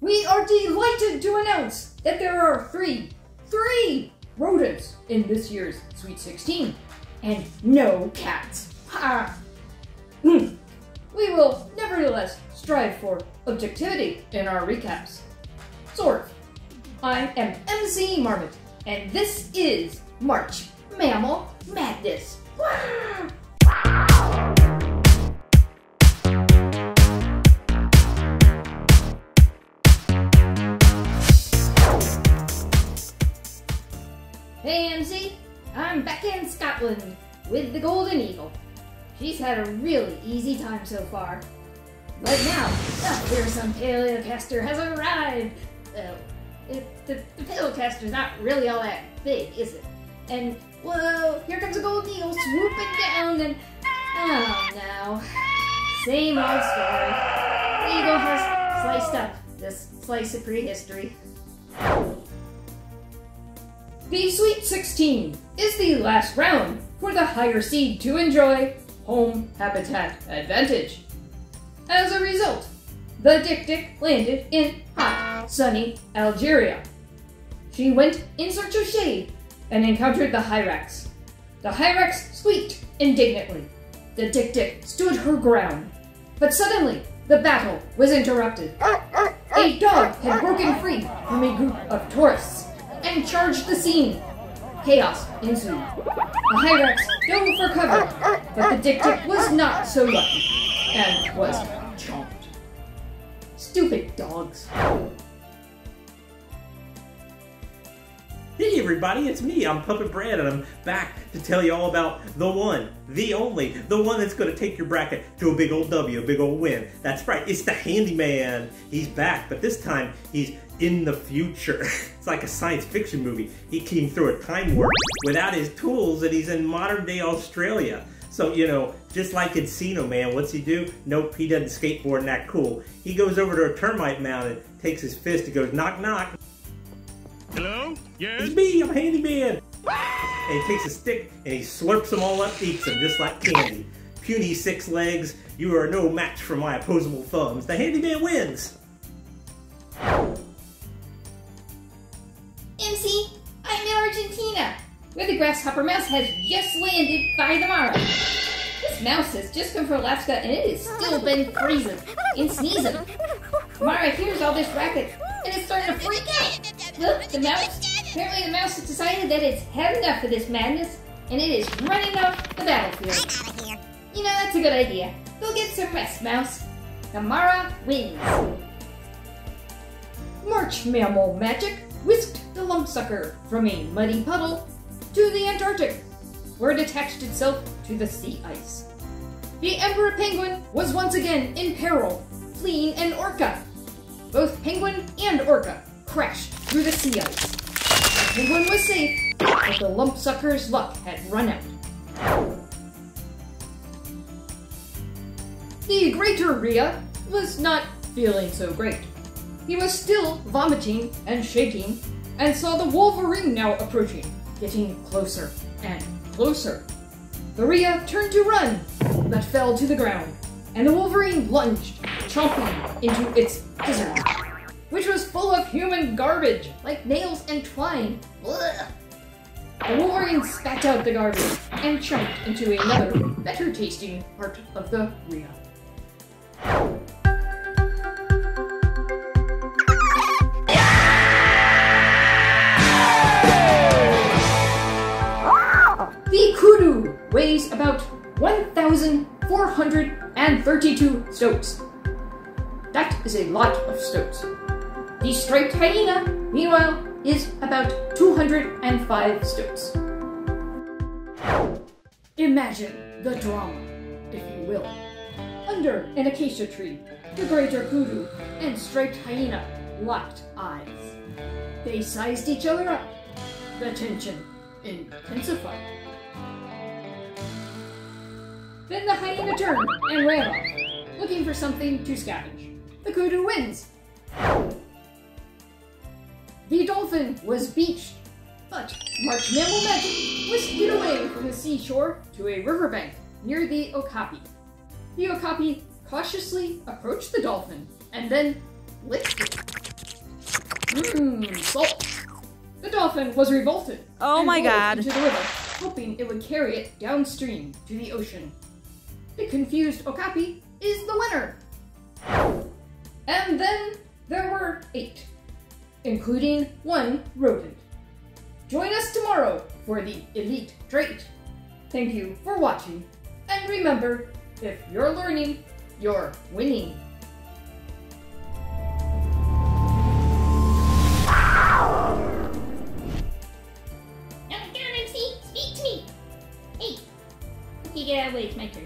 we are delighted to announce that there are three, three rodents in this year's Sweet 16, and no cats. Ha! Hmm. We will nevertheless strive for objectivity in our recaps. Sort. I am MC Marmot, and this is March Mammal Madness. Wah! Hey MC, I'm back in Scotland with the Golden Eagle. She's had a really easy time so far. But now, oh, here some Palaeocastor has arrived. Uh, it, the, the Palaeocastor's not really all that big, is it? And, whoa, here comes a Golden Eagle swooping down and, oh no. Same old story. The Eagle has sliced up this slice of prehistory. The Sweet 16 is the last round for the higher seed to enjoy home habitat advantage. As a result, the Dik Dik landed in hot, sunny Algeria. She went in search of shade and encountered the Hyrax. The Hyrax squeaked indignantly. The Dik Dik stood her ground. But suddenly, the battle was interrupted. A dog had broken free from a group of tourists and charged the scene. Chaos ensued. The Hyrax dove for cover, but the Dik was not so lucky and was chomped. Stupid dogs. Everybody, it's me, I'm Puppet Brad, and I'm back to tell you all about the one, the only, the one that's gonna take your bracket to a big old W, a big old win. That's right, it's the Handyman. He's back, but this time he's in the future. it's like a science fiction movie. He came through a time warp without his tools and he's in modern day Australia. So, you know, just like Encino Man, what's he do? Nope, he doesn't skateboard and that cool. He goes over to a termite mound and takes his fist and goes knock knock. Hello? Yes? It's me, I'm Handyman. And he takes a stick and he slurps them all up, eats them just like candy. Puny six legs, you are no match for my opposable thumbs. The Handyman wins. MC, I'm in Argentina, where the grasshopper mouse has just landed by the Mara. This mouse has just come from Alaska and it has still been freezing and sneezing. Mara hears all this racket and it's starting to freak out. Look, the mouse, apparently the mouse has decided that it's had enough of this madness and it is running off the battlefield. You know, that's a good idea. Go get some rest, mouse. The Mara wins. March Mammal Magic whisked the lumpsucker from a muddy puddle to the Antarctic, where it attached itself to the sea ice. The Emperor Penguin was once again in peril, fleeing an orca. Both Penguin and orca crashed through the sea ice. Penguin was safe, but the lumpsucker's luck had run out. The Greater Rhea was not feeling so great. He was still vomiting and shaking and saw the Wolverine now approaching, getting closer and closer. The Rhea turned to run, but fell to the ground, and the Wolverine lunged, chomping into its gizzard, which was full of human garbage, like nails and twine. Blah. The Wolverine spat out the garbage and chomped into another, better tasting part of the Rhea. The kudu weighs about 1,432 stoats. That is a lot of stoats. The striped hyena, meanwhile, is about 205 stoats. Imagine the drama, if you will. Under an acacia tree, the greater kudu and striped hyena locked eyes. They sized each other up. The tension intensified. Then the hyena turned and ran off, looking for something to scavenge. The kudu wins. The dolphin was beached, but March Mammal Magic whisked it away from the seashore to a riverbank near the okapi. The okapi cautiously approached the dolphin and then licked it. Mmm, salt. The dolphin was revolted. Oh and my God. Into the river, hoping it would carry it downstream to the ocean. The confused Okapi is the winner. And then there were eight, including one rodent. Join us tomorrow for the Elite Trait. Thank you for watching, and remember, if you're learning, you're winning. No, down, MC! Speak to me! Hey! Okay, get out of the way, it's my turn.